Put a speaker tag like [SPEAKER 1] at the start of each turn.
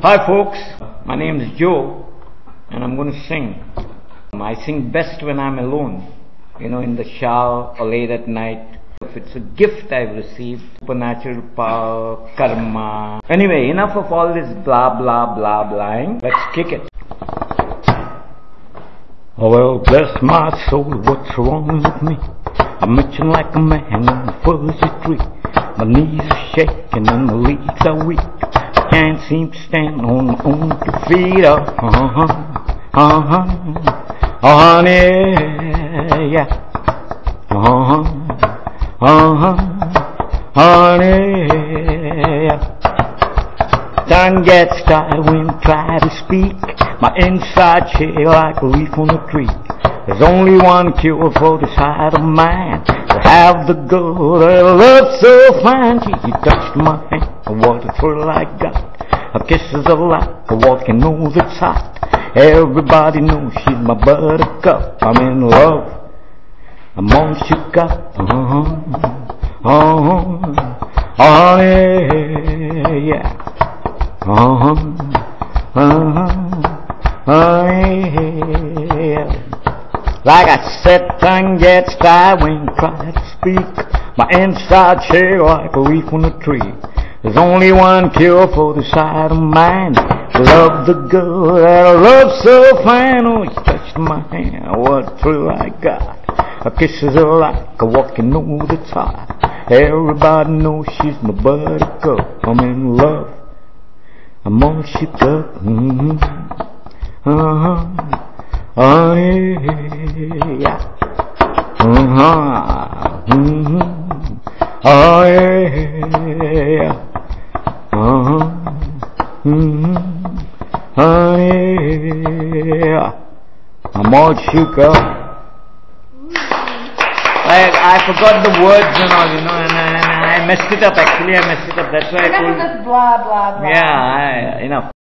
[SPEAKER 1] Hi folks, my name is Joe and I'm going to sing. I sing best when I'm alone, you know, in the shower or late at night. If it's a gift I've received, supernatural power, karma. Anyway, enough of all this blah blah blah blahing. Let's kick it. Oh, well, bless my soul, what's wrong with me? I'm itching like a man on a fuzzy tree. My knees are shaking and my legs are weak. I seem to stand on my own two feet. Uh huh, uh huh, oh honey, yeah. Uh huh, uh huh, honey, yeah. Tongue gets tired when I try to speak. My inside shake like a leaf on a tree. There's only one cure for this heart of mine. To have the girl that I love so fine. She touched my hand, what a thrill I got. Her are like a walking nose that's hot. Everybody knows she's my buttercup. I'm in love. I'm all shook up. Uh-huh. Uh-huh. Honey, yeah. Uh-huh. Uh-huh. Oh, yeah. Like I said, tongue gets tired when you try to speak. My inside shake like a leaf on a tree. There's only one cure for the side of mine. Love the girl that I love so fine. Oh, she touched my hand. What thrill I got. Her kisses are like a walking over the top. Everybody knows she's my buttercup. I'm in love. I'm all shook up. Mm-hmm. Uh-huh. Oh, yeah. Uh-huh. Mm-hmm. Oh, yeah. Uh-huh. Mm-hmm. I'm all shook up. I, I forgot the words and all, you know, and, and, and I messed it up. Actually, I messed it up. That's why I told.
[SPEAKER 2] blah blah blah.
[SPEAKER 1] Yeah, I, enough.